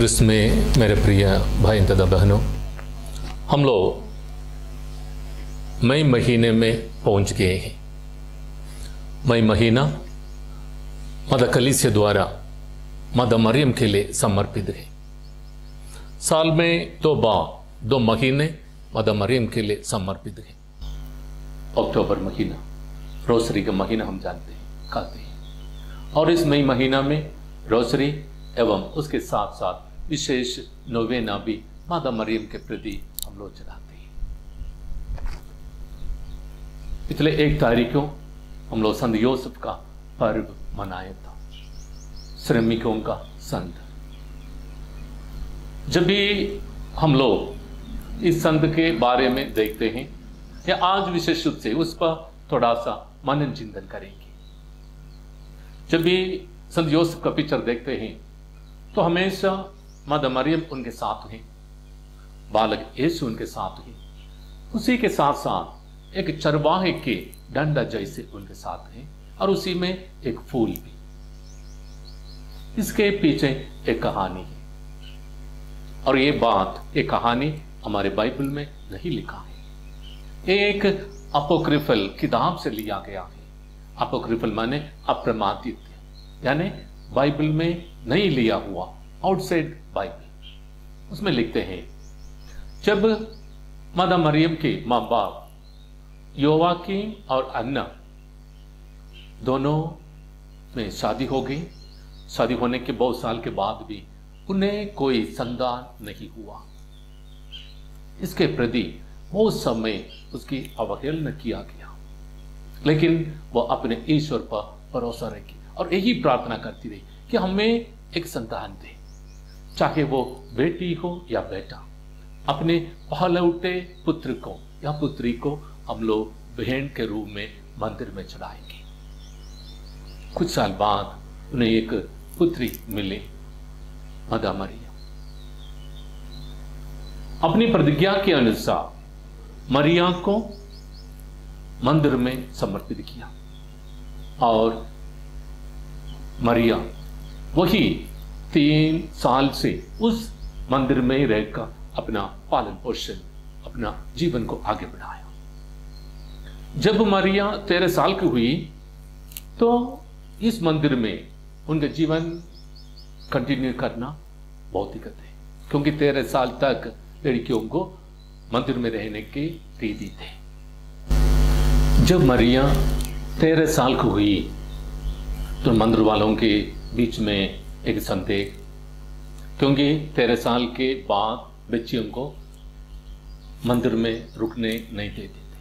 जिसमें मेरे प्रिय भाई तथा बहनों, हम लोग मई महीने में पहुँच गए हैं। मई महीना मद कलीसिया द्वारा मद मरियम के लिए समर्पित है। साल में दो बार, दो महीने मद मरियम के लिए समर्पित है। अक्टूबर महीना रोसरी का महीना हम जानते हैं खाते हैं। और इस मई महीना में रोसरी एवं उसके साथ साथ विशेष नोवेना भी माता मरियम के प्रति हम लोग चलाते हैं। पिछले एक तारीख को हम लोग संत योसफ का पर्व मनाया था। श्रमिकों का संत। जब भी हम लोग इस संत के बारे में देखते हैं, या आज विशेष रूप से उस पर थोड़ा सा मनन चिंतन करेंगे। जब भी संत योसफ का पिक्चर देखते हैं तो हमेशा मादा मरियम उनके साथ हैं बालक यीशु उनके साथ हुई उसी के साथ साथ एक चरवाहे के डंडा जैसे उनके साथ हैं और उसी में एक फूल भी। इसके पीछे एक कहानी है। और ये बात, ये कहानी हमारे बाइबल में नहीं लिखा है। एक अपोक्रिफल किताब से लिया गया है। अपोक्रिफल माने अप्रमादित, यानी बाइबल में नहीं लिया हुआ। आउटसाइड बाइबल उसमें लिखते हैं, जब मादा मरियम के माँ बाप योवाकीम और अन्ना दोनों में शादी हो गई। शादी होने के बहुत साल के बाद भी उन्हें कोई संतान नहीं हुआ। इसके प्रति बहुत समय उसकी अवहेलना किया गया। लेकिन वह अपने ईश्वर पर भरोसा रखी और यही प्रार्थना करती रही कि हमें एक संतान दे। चाहे वो बेटी हो या बेटा, अपने पहलौटे पुत्र को या पुत्री को हम लोग बहन के रूप में मंदिर में चढ़ाएँगे। कुछ साल बाद उन्हें एक पुत्री मिली मदा मरिया अपनी प्रतिज्ञा के अनुसार मरिया को मंदिर में समर्पित किया और मरिया वही तीन साल से उस मंदिर में रहकर अपना पालन पोषण, अपना जीवन को आगे बढ़ाया। जब मरिया तेरह साल की हुई तो इस मंदिर में उनका जीवन कंटिन्यू करना बहुत दिक्कत है, क्योंकि तेरह साल तक लड़कियों को मंदिर में रहने की रीति थे। जब मरिया तेरह साल की हुई तो मंदिर वालों के बीच में एक संदेह। क्योंकि तेरह साल के बाद बच्चियों को मंदिर में रुकने नहीं देते। थे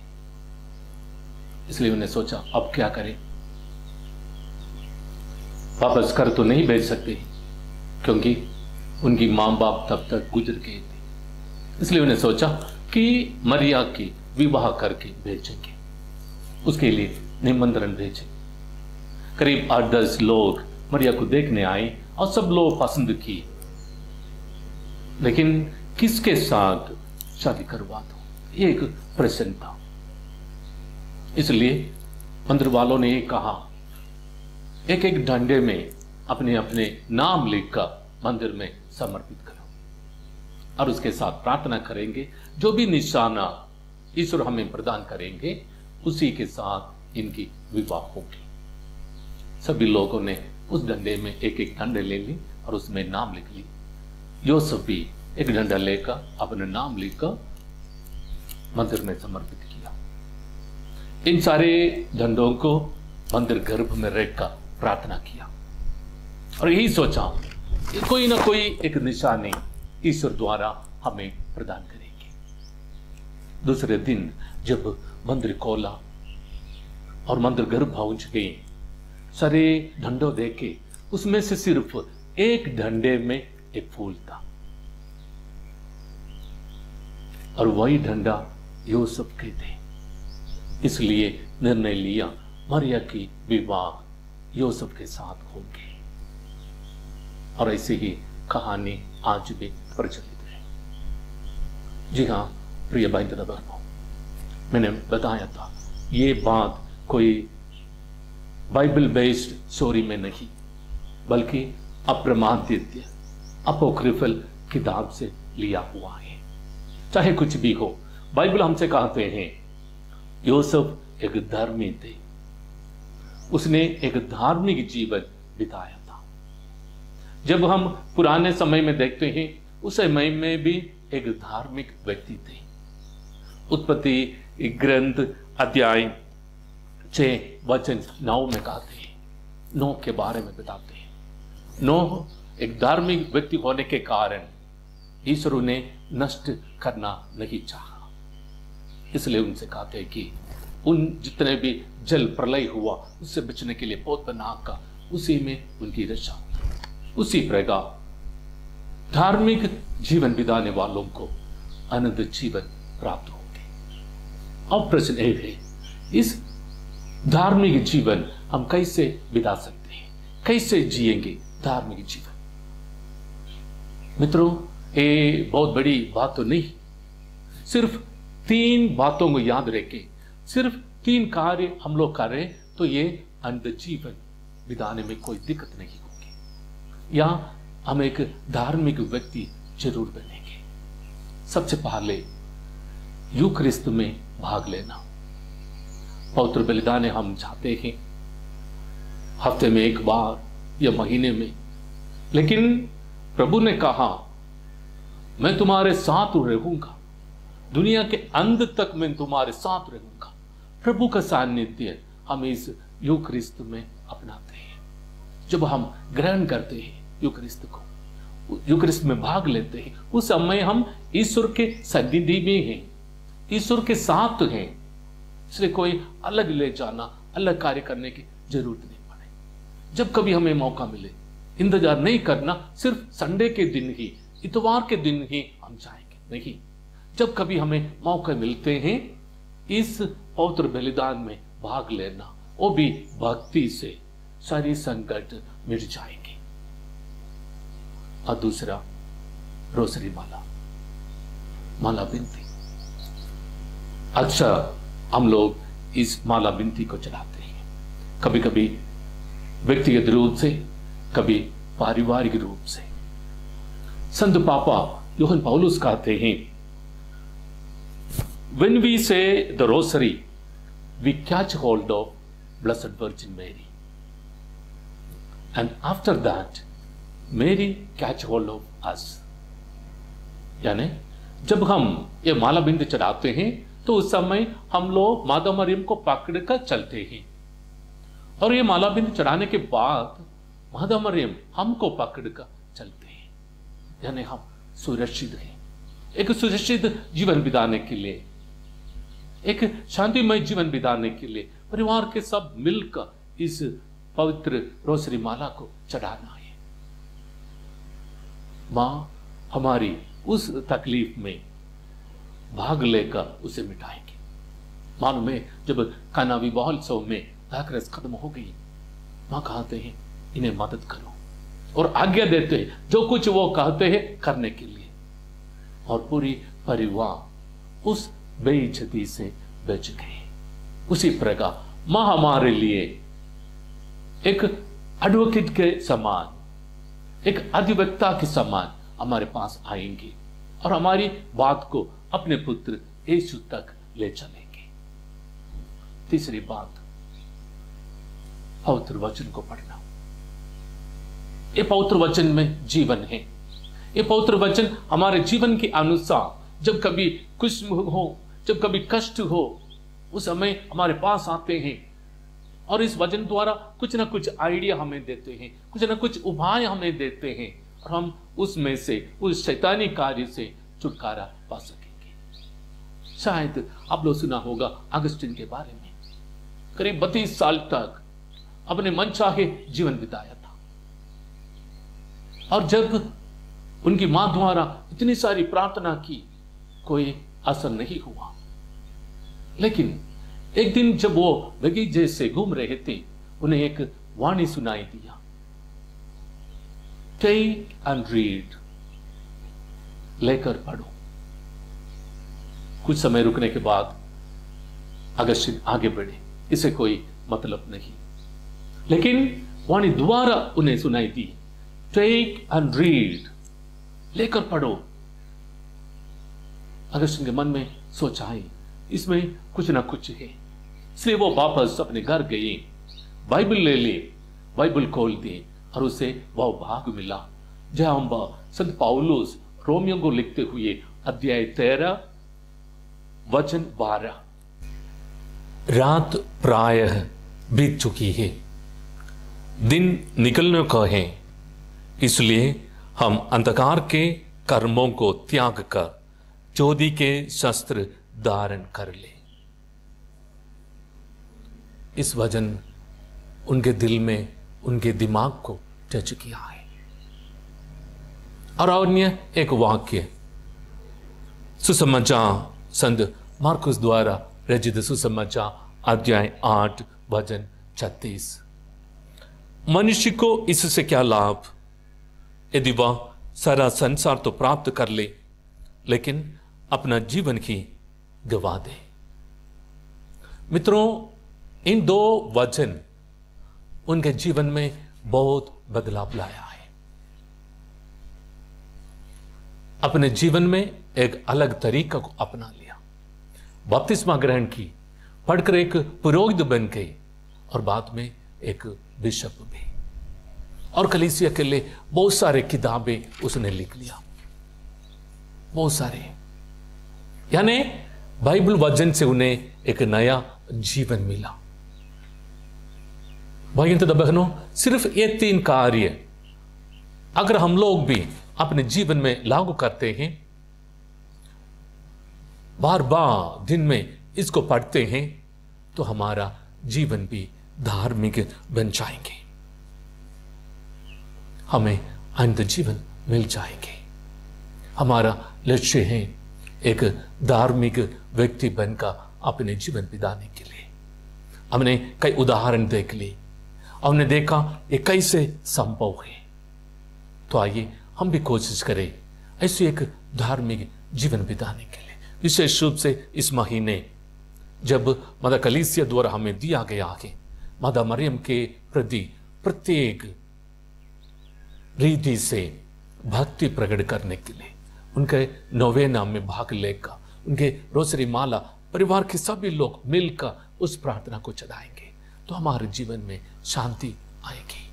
इसलिए उन्हें सोचा, अब क्या करें? वापस कर तो नहीं भेज सकते, क्योंकि उनकी माँ बाप तब तक गुजर गए थे। इसलिए उन्हें सोचा कि मरिया की विवाह करके भेजेंगे। उसके लिए निमंत्रण भेजे। करीब आठ दस लोग मरिया को देखने आए और सब लोग पसंद किए लेकिन किसके साथ शादी करवा दो एक प्रश्न था। इसलिए मंदिर वालों ने कहा एक एक डंडे में अपने अपने नाम लिखकर मंदिर में समर्पित करो। और उसके साथ प्रार्थना करेंगे, जो भी निशाना ईश्वर हमें प्रदान करेंगे, उसी के साथ इनकी विवाह होगी। सभी लोगों ने उस डंडे में एक एक डंडे ले ली और उसमें नाम लिख ली। योसफ भी एक डंडा लेकर अपने नाम लिखकर मंदिर में समर्पित किया। इन सारे डंडों को मंदिर गर्भ में रखकर प्रार्थना किया। और यही सोचा कोई ना कोई एक निशानी ईश्वर द्वारा हमें प्रदान करेंगे। दूसरे दिन जब मंदिर खोला और मंदिर गर्भ पहुँच गई सारे ढंडो देखे, उसमें से सिर्फ़ एक ढंडे में एक फूल था। और वही डंडा यूसुफ के थे। इसलिए निर्णय लिया, मरिया की विवाह यूसुफ के साथ होंगे। और ऐसी ही कहानी आज भी प्रचलित है। जी हाँ प्रिय भाई बहनों मैंने बताया था, ये बात कोई बाइबल बेस्ड स्टोरी में नहीं, बल्कि अप्रमादित्य अपोक्रिफल किताब से लिया हुआ है। चाहे कुछ भी हो बाइबल हमसे कहते हैं, यूसुफ एक धर्मी थे। उसने एक धार्मिक जीवन बिताया था। जब हम पुराने समय में देखते हैं, उस समय में भी एक धार्मिक व्यक्ति थे। उत्पत्ति ग्रंथ अध्याय छह वचन नौ में कहते हैं। नौ के बारे में बताते हैं। नौ एक धार्मिक व्यक्ति होने के कारण ईश्वर उन्हें नष्ट करना नहीं चाहा। इसलिए उनसे कहते हैं कि उन जितने भी जल प्रलय हुआ, उससे बचने के लिए बहुत बना का, उसी में उनकी रक्षा उसी प्रकार धार्मिक जीवन बिताने वालों को अनंत जीवन प्राप्त होंगे अब प्रश्न एक है, इस धार्मिक जीवन हम कैसे बिता सकते हैं? कैसे जिएँगे धार्मिक जीवन? मित्रों, ये बहुत बड़ी बात तो नहीं। सिर्फ़ तीन बातों को याद रखें। सिर्फ़ तीन कार्य हम लोग कर तो ये अंध जीवन बिताने में कोई दिक्कत नहीं होगी। या हम एक धार्मिक व्यक्ति ज़रूर बनेंगे। सबसे पहले यूक्रिस्त में भाग लेना। पवित्र बलिदान हम चाहते हैं। हफ़्ते में एक बार या महीने में। लेकिन प्रभु ने कहा, मैं तुम्हारे साथ रहूँगा। दुनिया के अंत तक मैं तुम्हारे साथ रहूँगा। प्रभु का सान्निध्य हम इस युक्रिस्त में अपनाते हैं। जब हम ग्रहण करते हैं युक्रिस्त को, युक्रिस्त में भाग लेते हैं, उस समय हम ईश्वर के सन्निधि में हैं। ईश्वर के साथ हैं। इसलिए कोई अलग ले जाना, अलग कार्य करने की ज़रूरत नहीं पड़े। जब कभी हमें मौका मिले, इंतज़ार नहीं करना, सिर्फ़ संडे के दिन ही, इतवार के दिन ही हम जाएँगे। नहीं, जब कभी हमें मौके मिलते हैं, इस पवित्र बलिदान में भाग लेना, वो भी भक्ति से सारी संकट मिट जाएँगे। और दूसरा रोसरी माला माला बिनती अच्छा हम लोग इस माला बिनती को चलाते हैं कभी कभी व्यक्तिगत रूप से कभी पारिवारिक रूप से संत पापा योहन पाउलुस कहते हैं when we say the rosary we catch hold of blessed virgin mary and after that mary catch hold of us यानी जब हम ये माला बिंद चढ़ाते हैं तो उस समय हम लोग माता मरियम को पकड़कर चलते हैं। और ये माला बिंद चढ़ाने के बाद माता मरियम हमको पकड़कर चलते हैं। यानी हम सुरक्षित हैं। एक सुरक्षित जीवन बिताने के लिए, एक शांतिमय जीवन बिताने के लिए परिवार के सब मिलकर इस पवित्र रोसरी माला को चढ़ाना है। माँ, हमारी उस तकलीफ़ में भाग लेकर उसे मिटाएँगे। मालूम है जब काना विवाह उत्सव में दाखरस खत्म हो गई, माँ कहते हैं, इन्हें मदद करो और आज्ञा देते हैं, जो कुछ वो कहते हैं करने के लिए। और पूरी परिवार उस बेइज्जती से बच गए। उसी प्रकार माँ हमारे लिए एक एडवोकेट के समान, एक अधिवक्ता के समान हमारे पास आएँगे और हमारी बात को अपने पुत्र यीशु तक ले चलेंगे। तीसरी बात, पवित्र वचन को पढ़ना। ये पवित्र वचन में जीवन है। ये पवित्र वचन हमारे जीवन के अनुसार, जब कभी कुछ हो, जब कभी कष्ट हो, उस समय हमारे पास आते हैं। और इस वचन द्वारा कुछ ना कुछ आइडिया हमें देते हैं, कुछ ना कुछ उपाय हमें देते हैं, और हम उसमें से, उस शैतानी कार्य से छुटकारा पा सकेंगे शायद आप लोग सुना होगा अगस्टिन के बारे में। करीब बत्तीस साल तक अपने मन चाहे जीवन बिताया था। और जब उनकी माँ द्वारा इतनी सारी प्रार्थना की, कोई असर नहीं हुआ। लेकिन एक दिन जब वो बगीचे से घूम रहे थे, उन्हें एक वाणी सुनाई दिया। टेक एंड रीड लेकर पढ़ो। कुछ समय रुकने के बाद अगस्त आगे बढ़े। इसे कोई मतलब नहीं। लेकिन वाणी दोबारा उन्हें सुनाई दी टेक एंड रीड लेकर पढ़ो। अगस्टिन के मन में सोचा है इसमें कुछ ना कुछ है। इसलिए वो वापस अपने घर गए बाइबल ले ली, बाइबल खोल दी, और उसे वह भाग मिला, जहाँ संत पाउलोस रोमियो को लिखते हुए अध्याय तेरह वचन बारह रात प्राय बीत चुकी है। दिन निकलने का है। इसलिए हम अंधकार के कर्मों को त्याग कर चोदी के शस्त्र धारण कर ले। इस वज़न उनके दिल में, उनके दिमाग को टच किया है। और अन्य एक वाक्य। सुसमाचार। संत मार्कुस द्वारा रचित सुसमाचार, अध्याय आठ भजन छत्तीस। मनुष्य को इससे क्या लाभ? यदि वह सारा संसार तो प्राप्त कर ले, लेकिन अपना जीवन की गवा दे। मित्रों, इन दो वचन उनके जीवन में बहुत बदलाव लाया है। अपने जीवन में एक अलग तरीका को अपना लिया। बपतिस्मा ग्रहण की, पढ़कर एक पुरोहित बन गए और बाद में एक बिशप भी। और कलीसिया के लिए बहुत सारे किताबें उसने लिख लिया। बहुत सारे। यानी बाइबल वज़न से उन्हें एक नया जीवन मिला। भाई तो बहनों, सिर्फ़ ये तीन कार्य, अगर हम लोग भी अपने जीवन में लागू करते हैं बार बार दिन में इसको पढ़ते हैं तो हमारा जीवन भी धार्मिक बन जाएँगे। हमें अंत जीवन मिल जाएँगे। हमारा लक्ष्य है एक धार्मिक व्यक्ति बनकर अपने जीवन बिताने के लिए। हमने कई उदाहरण देख लिए। हमने देखा ये कैसे संभव है। तो आइए हम भी कोशिश करें ऐसे एक धार्मिक जीवन बिताने के लिए। विशेष रूप से इस महीने, जब मदा कलीसिया द्वारा हमें दिया गया है मादा मरियम के प्रति प्रत्येक रीति से भक्ति प्रकट करने के लिए, उनके नौवे नाम में भाग लेकर, उनके रोसरी माला, परिवार के सभी लोग मिलकर उस प्रार्थना को चढ़ाएँगे तो हमारे जीवन में शांति आएगी।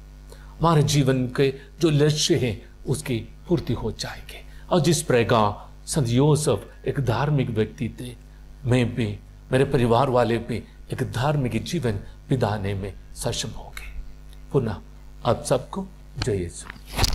हमारे जीवन के जो लक्ष्य है, उसकी पूर्ति हो जाएगी। और जिस प्रकार संत योसफ एक धार्मिक व्यक्ति थे। मैं भी, मेरे परिवार वाले भी एक धार्मिक जीवन बिताने में सक्षम होंगे पुनः आप सबको जय यीशु।